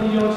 Murillo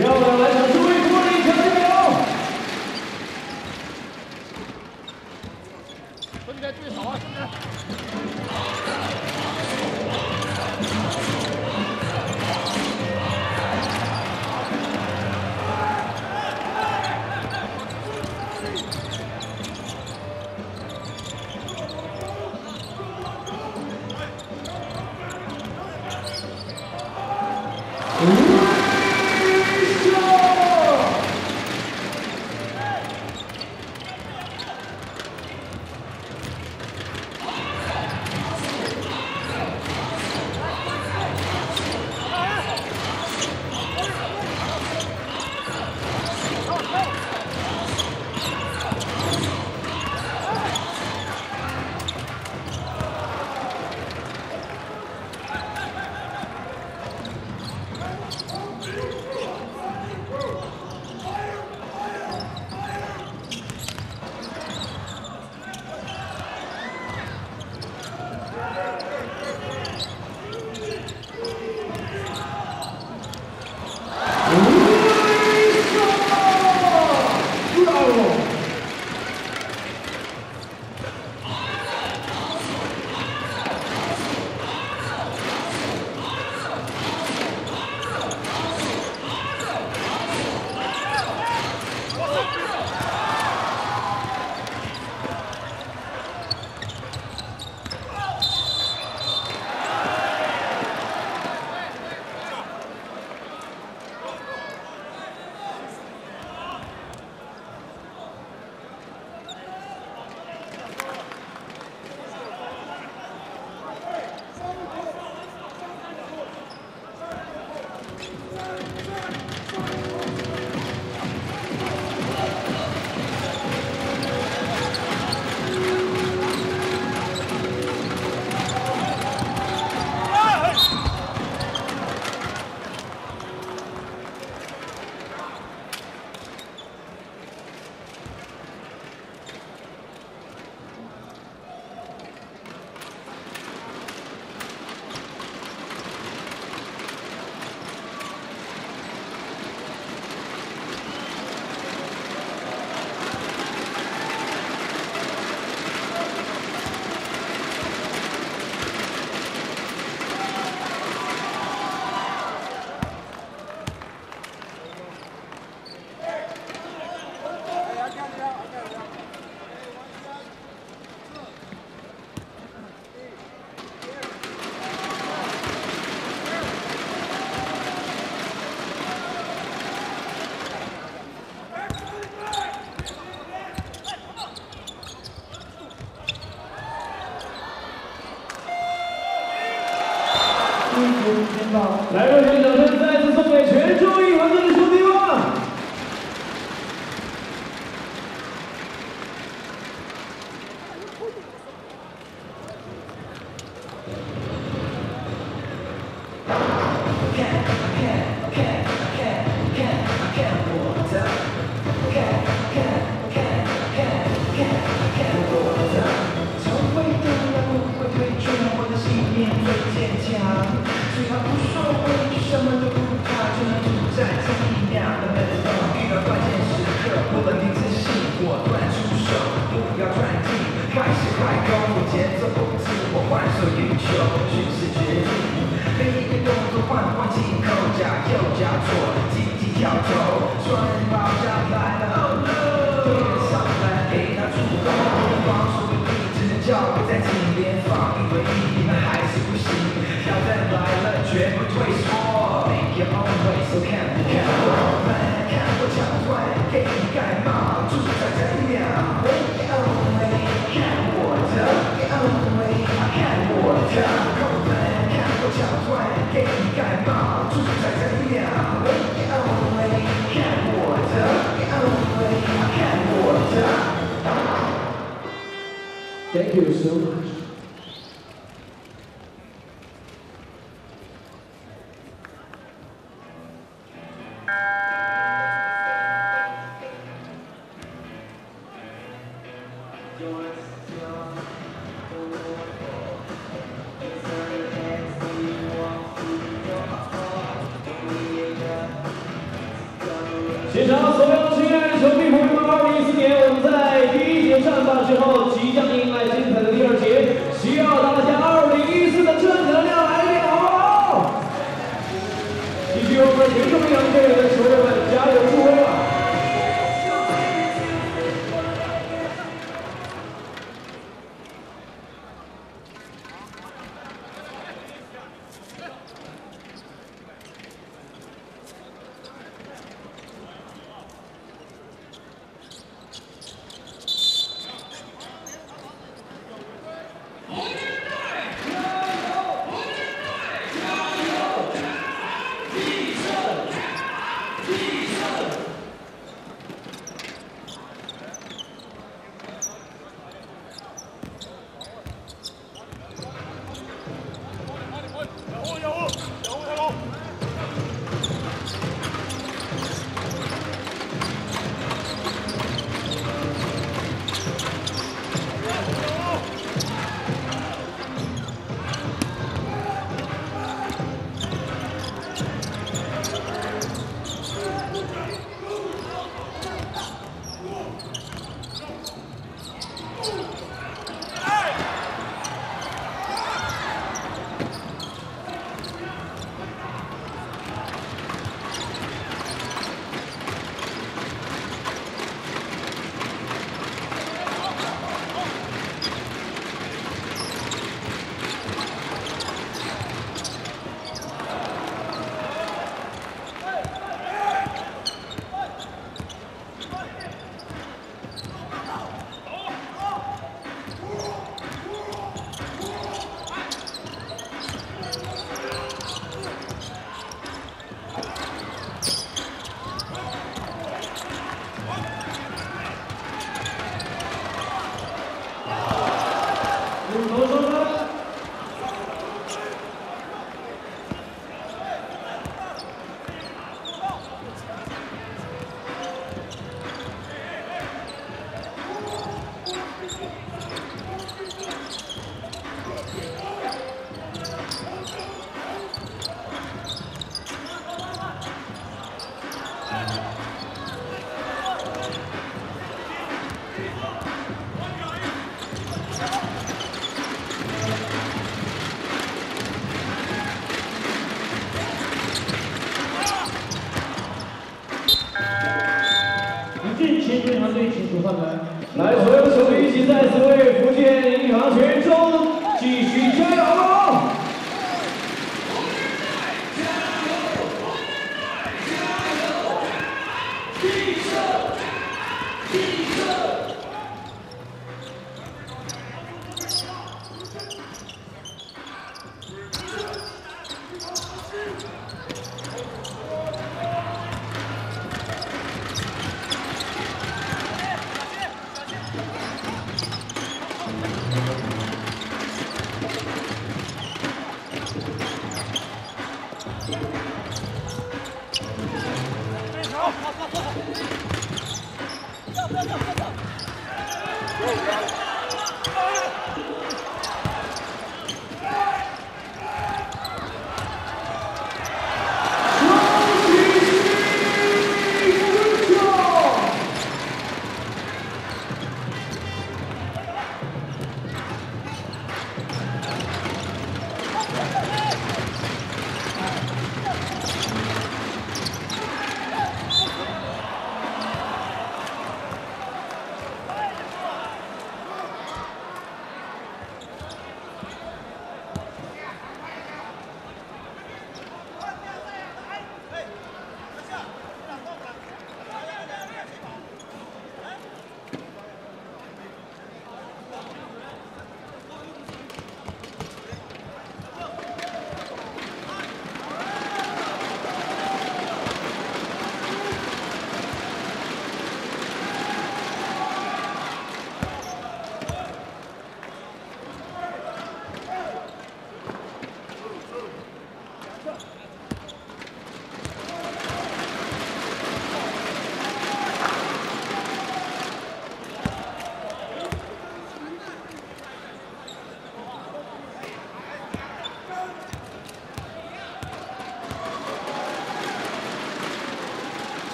Yo,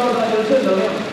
要带着正能量。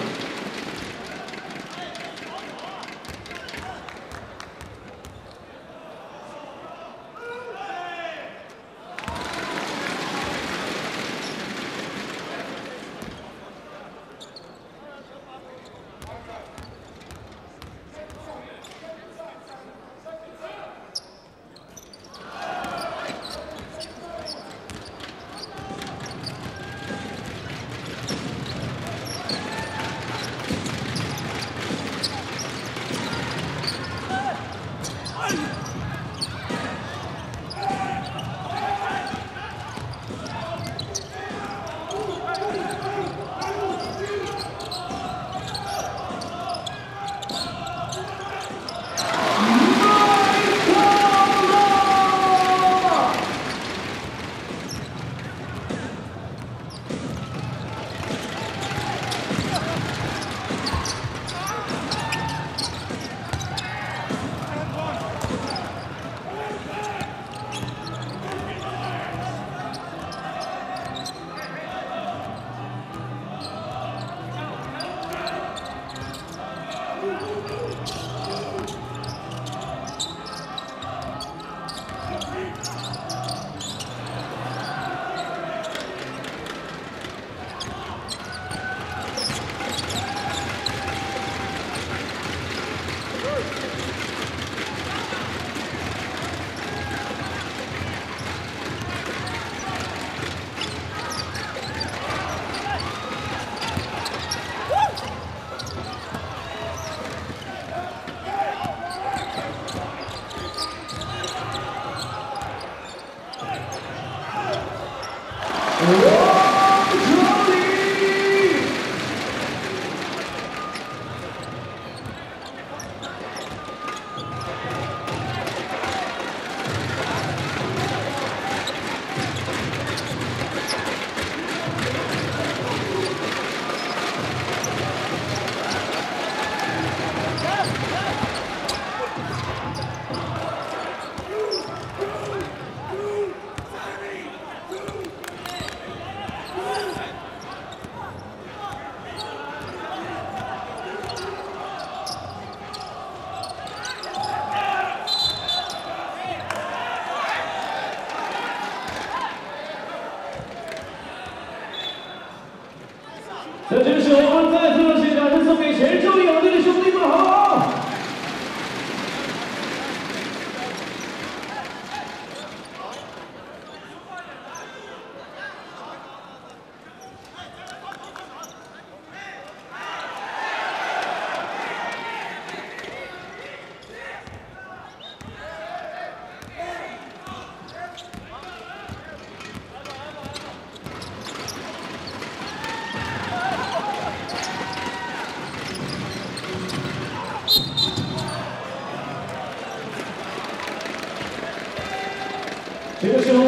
Debe ser un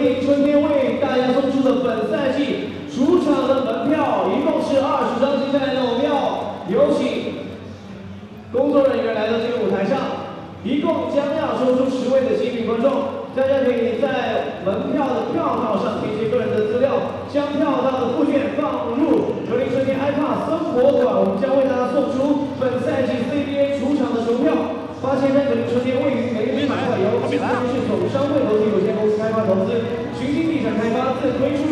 格力春天为大家送出的本赛季主场的门票，一共是二十张。接下来呢，我们要有请工作人员来到这个舞台上，一共将要抽出十位的幸运观众。大家可以在门票的票号上填写个人的资料，将票套的附件放入格林春天 iPad 生活馆，我们将为大家送出本赛季 CBA 主场的球票。八千山格力春天位于梅林板块，由新天市总商会投资有限公司开发投资，群星地产开发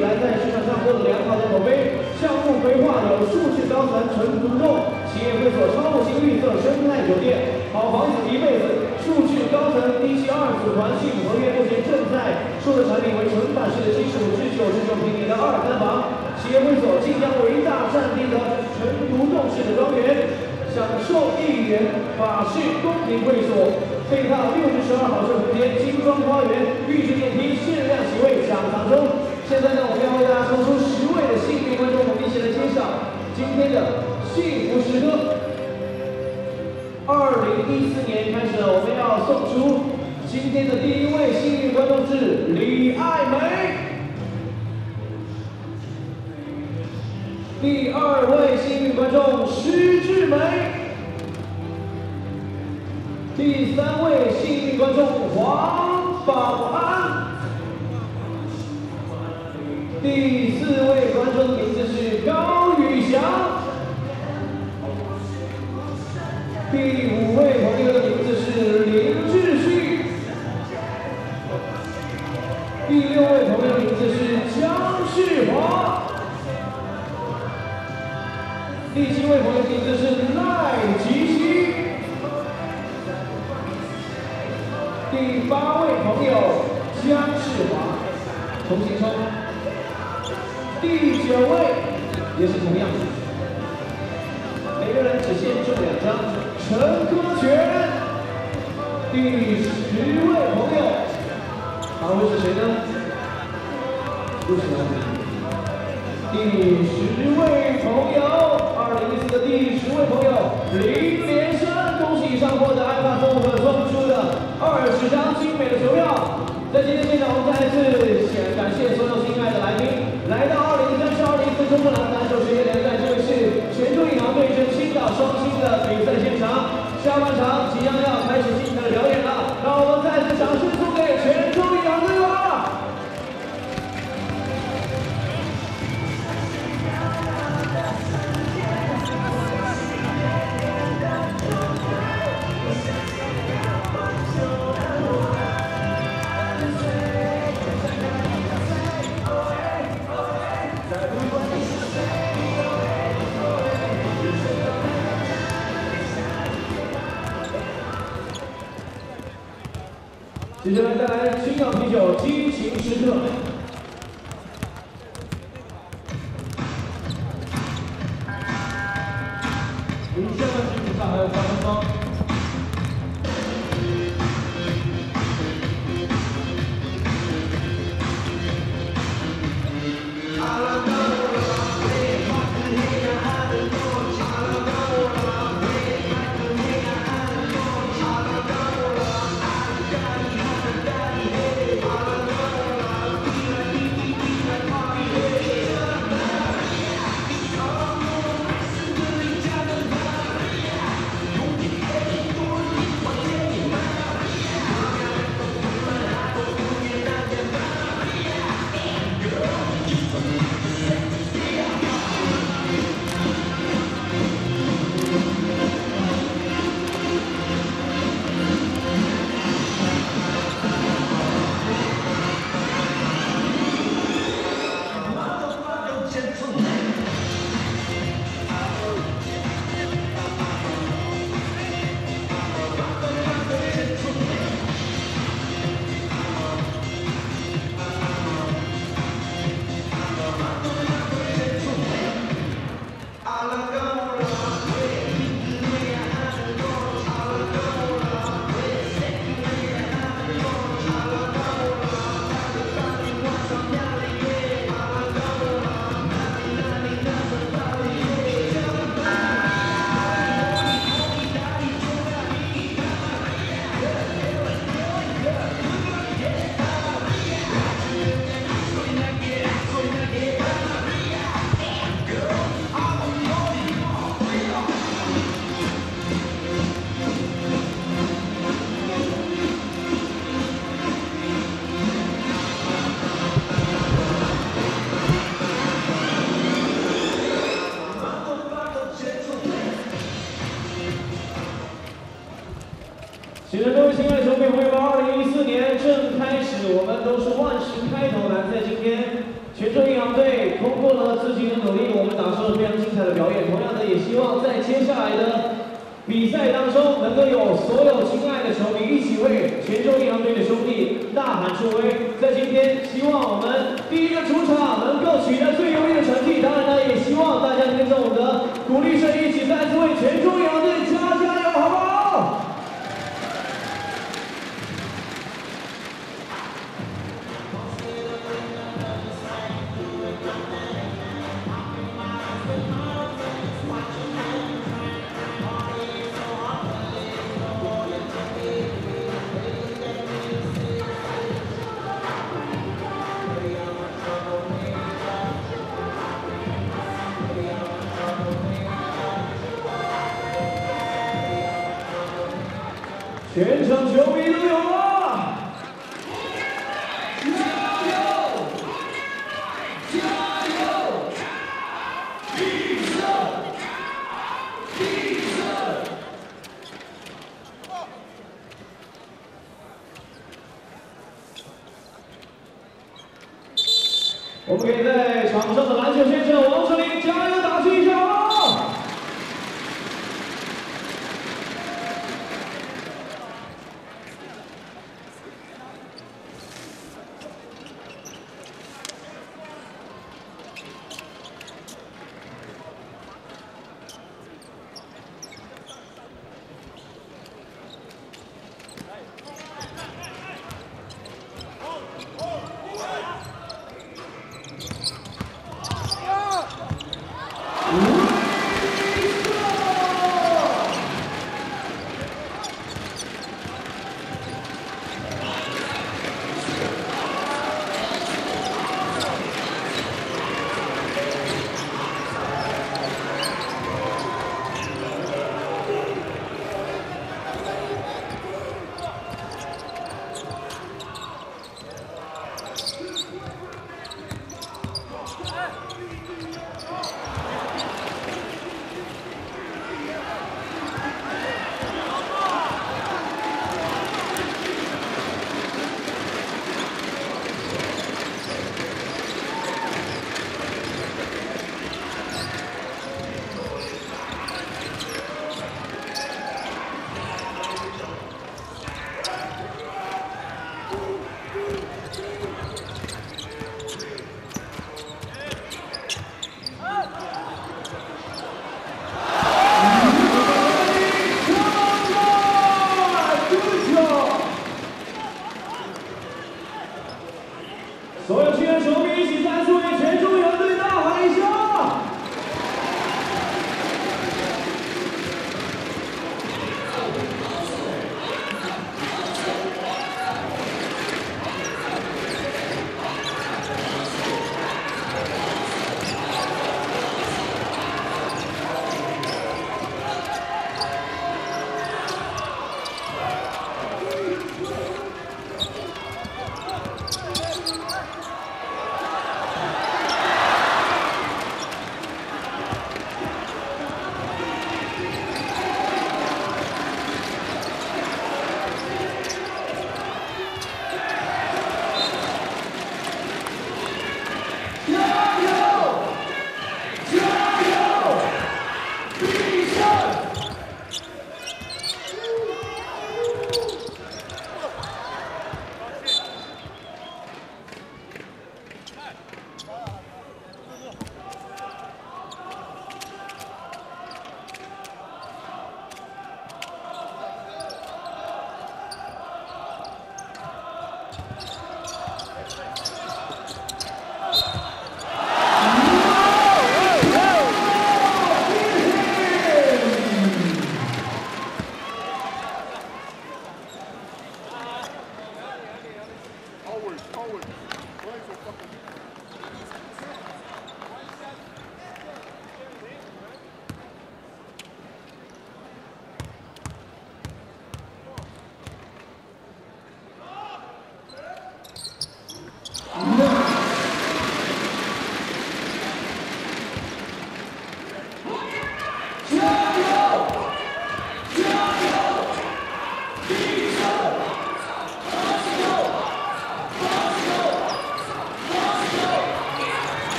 来，在市场上获得良好的口碑。项目规划有数字高层纯独栋企业会所、超新绿色生态酒店、好房子一辈子、数据高层低息二组团系合约，目前正在售的产品为纯版式的七十五至九十九平米的二三房。企业会所即将为大占地的纯独栋式的庄园。享受一元法式宫廷会所，配套六至十二好睡空间，精装花园，预制电梯，限量席位抢藏中。现在呢，我们要为大家抽出十位的幸运观众，我们一起来欣赏今天的幸福时刻。二零一四年开始，我们要送出今天的第一位幸运观众是李爱梅。第二位幸运观众施志梅，第三位幸运观众接下来带来青岛啤酒激情时刻。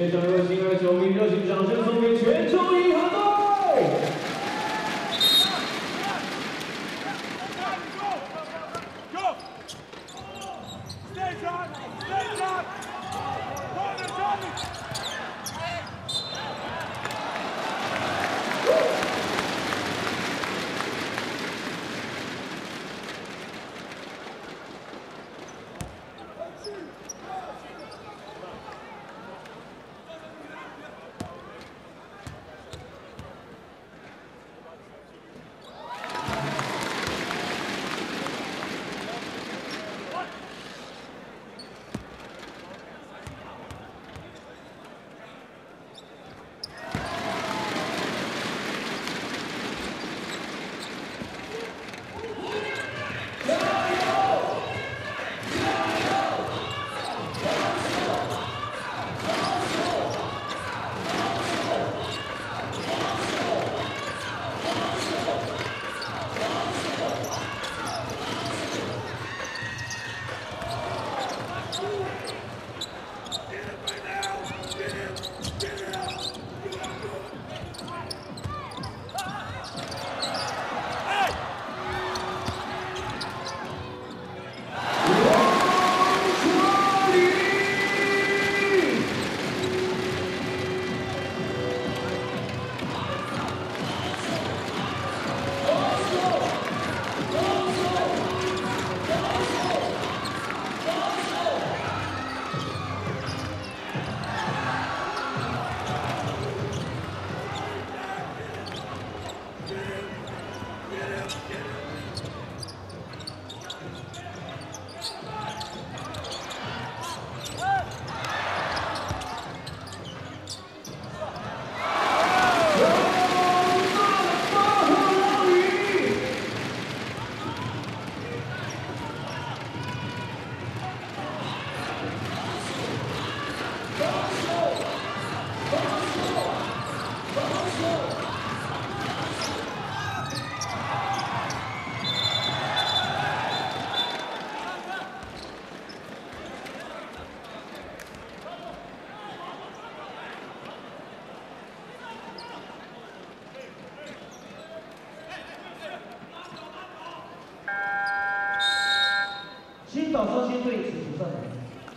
接下来为亲爱的球迷热情掌声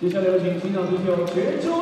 接下来有请新场足球泉州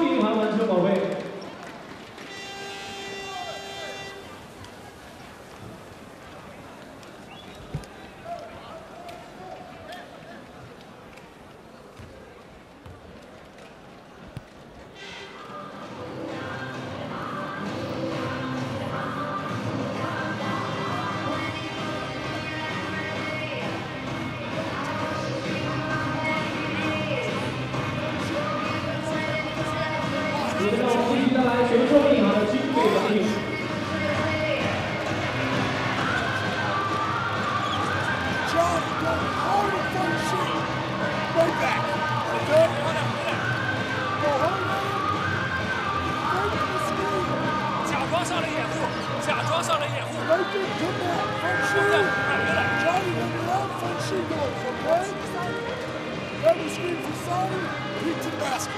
zone, reach to the basket.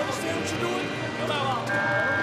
Understand what you're doing? Come out.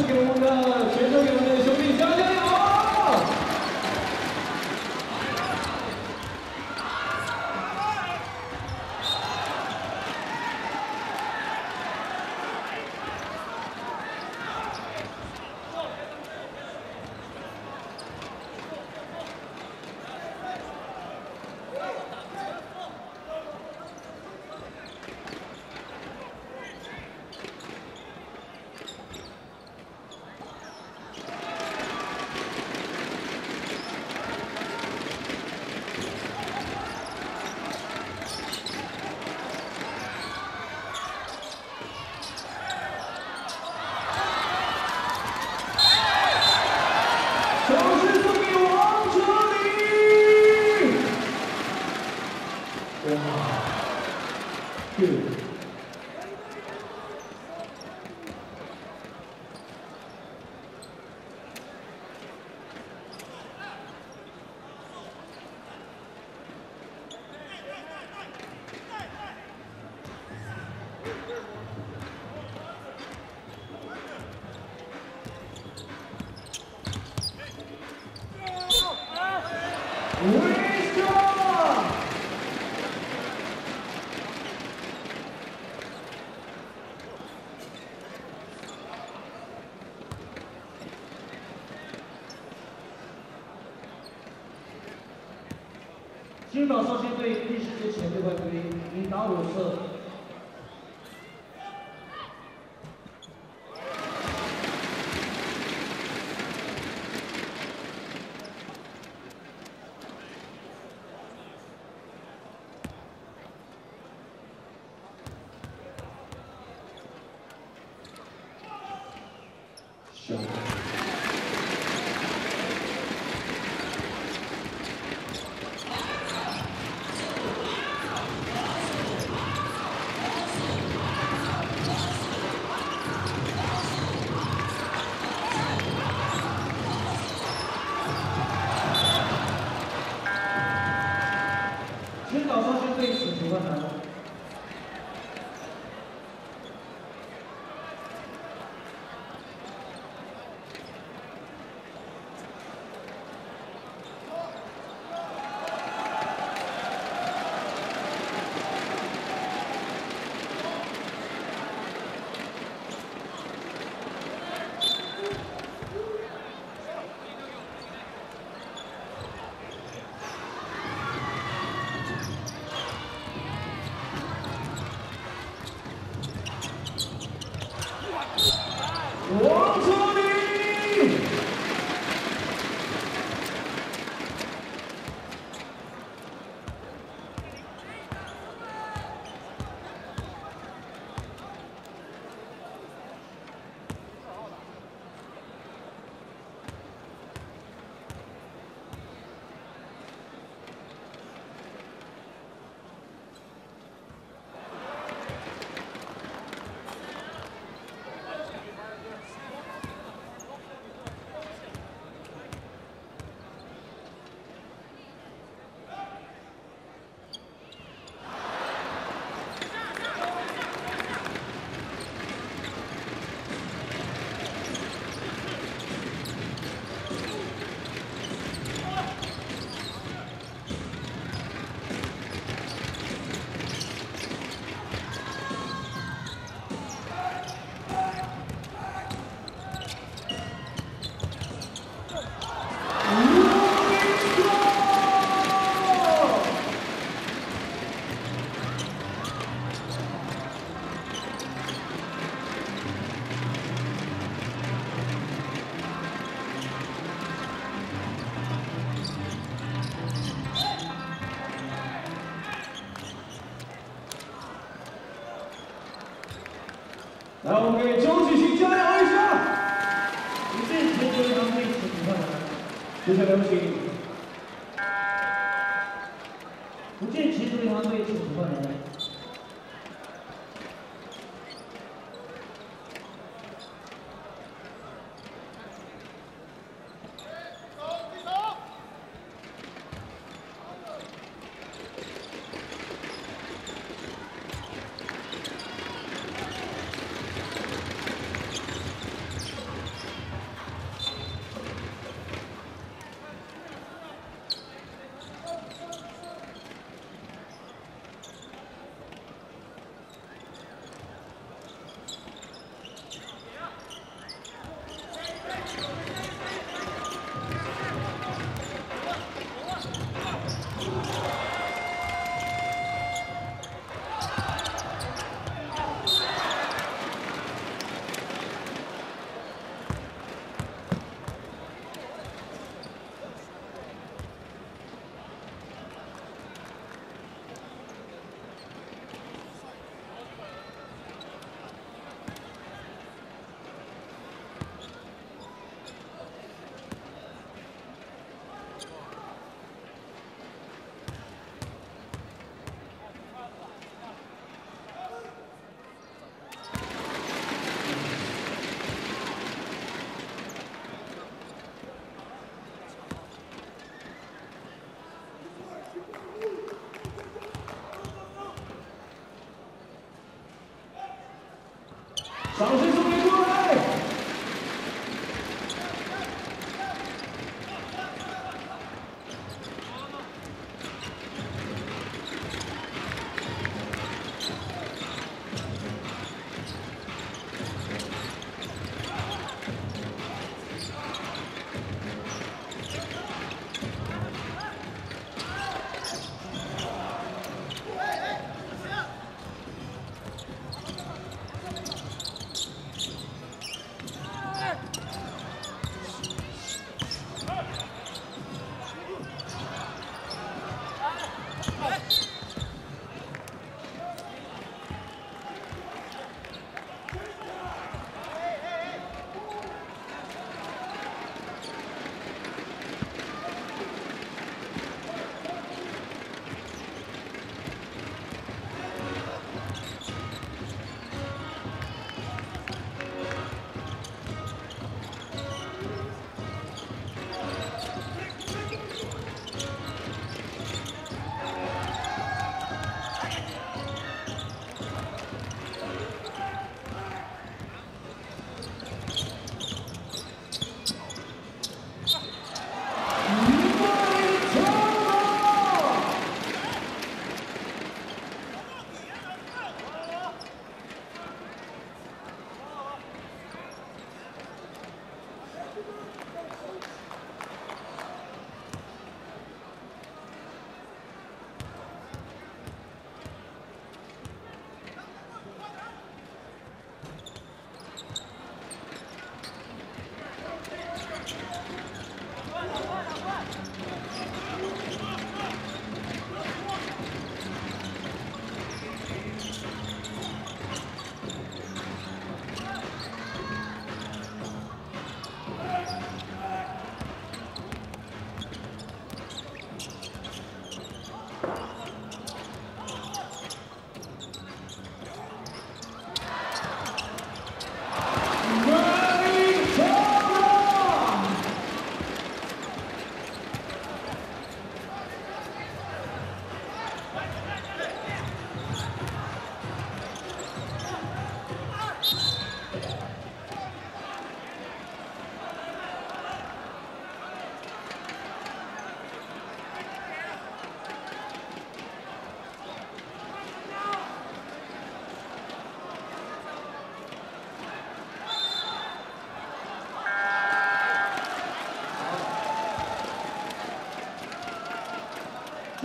金宝少先对第十节前队冠军，领导五次。Seja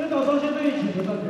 到导小队在一起。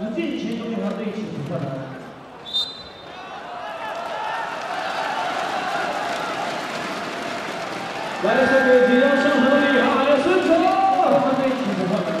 福建前中联团队请出战来。来，下面即将上场的厉害的孙成，团队请出战来。